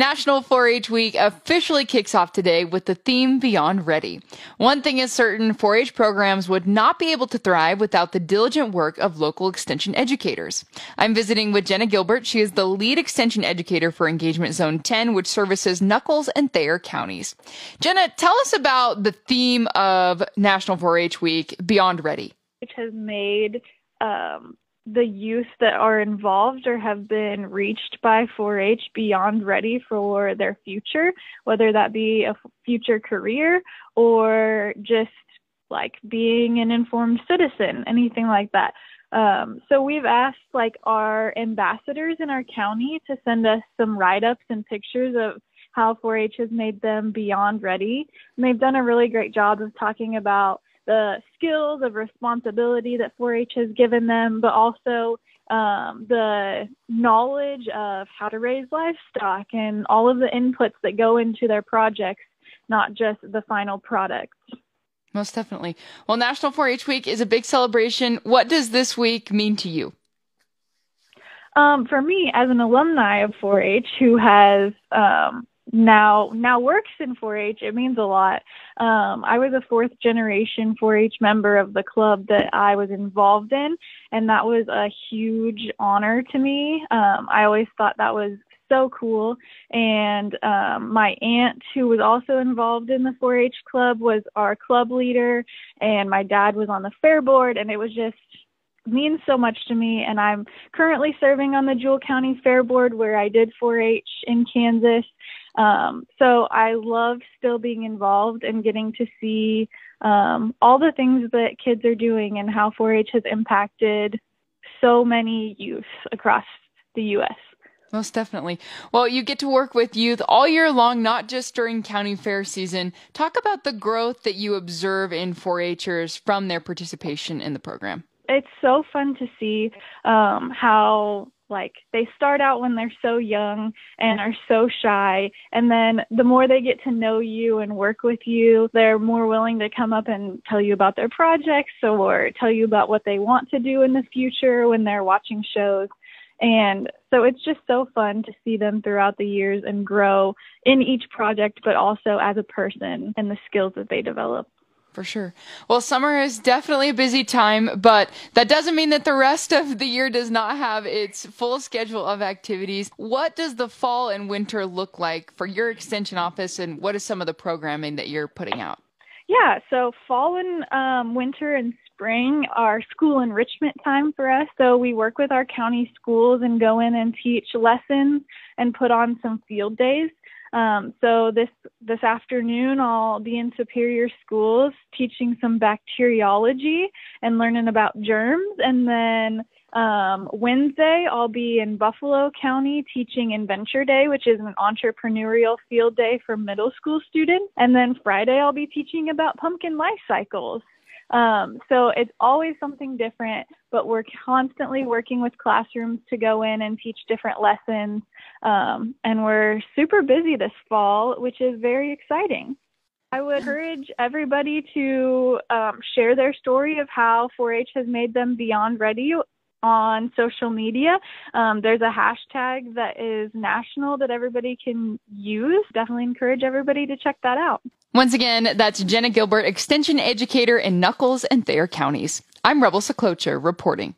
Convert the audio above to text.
National 4 H Week officially kicks off today with the theme Beyond Ready. One thing is certain 4 H programs would not be able to thrive without the diligent work of local extension educators. I'm visiting with Jenna Gilbert. She is the lead extension educator for Engagement Zone 10, which services Nuckolls and Thayer counties. Jenna, tell us about the theme of National 4 H Week Beyond Ready. Which has made um, the youth that are involved or have been reached by 4 H beyond ready for their future, whether that be a future career or just like being an informed citizen, anything like that. Um, so we've asked like our ambassadors in our county to send us some write ups and pictures of how 4 H has made them beyond ready. And they've done a really great job of talking about the skills of responsibility that 4-H has given them, but also um, the knowledge of how to raise livestock and all of the inputs that go into their projects, not just the final product. Most definitely. Well, National 4 H Week is a big celebration. What does this week mean to you? Um, for me, as an alumni of 4 H who has um, now now works in 4-H. It means a lot. Um, I was a fourth generation 4-H member of the club that I was involved in, and that was a huge honor to me. Um, I always thought that was so cool. And um, my aunt, who was also involved in the 4-H club, was our club leader, and my dad was on the fair board, and it was just means so much to me and I'm currently serving on the Jewell County Fair Board where I did 4-H in Kansas um, so I love still being involved and getting to see um, all the things that kids are doing and how 4 H has impacted so many youth across the U.S. Most definitely. Well, you get to work with youth all year long, not just during county fair season. Talk about the growth that you observe in 4 Hers from their participation in the program. It's so fun to see um, how like they start out when they're so young and are so shy and then the more they get to know you and work with you they're more willing to come up and tell you about their projects or tell you about what they want to do in the future when they're watching shows. And so it's just so fun to see them throughout the years and grow in each project but also as a person and the skills that they develop for sure. Well, summer is definitely a busy time, but that doesn't mean that the rest of the year does not have its full schedule of activities. What does the fall and winter look like for your extension office, and what is some of the programming that you're putting out? Yeah, so fall and um, winter and spring are school enrichment time for us. So we work with our county schools and go in and teach lessons and put on some field days. Um, so this this afternoon I'll be in Superior Schools teaching some bacteriology and learning about germs, and then um, Wednesday I'll be in Buffalo County teaching Adventure Day, which is an entrepreneurial field day for middle school students, and then Friday I'll be teaching about pumpkin life cycles. Um, so it's always something different, but we're constantly working with classrooms to go in and teach different lessons. Um, and we're super busy this fall, which is very exciting. I would encourage everybody to um, share their story of how 4 H has made them beyond ready on social media. Um, there's a hashtag that is national that everybody can use. Definitely encourage everybody to check that out. Once again, that's Jenna Gilbert, Extension Educator in Nuckolls and Thayer counties. I'm Rebel Seclocha reporting.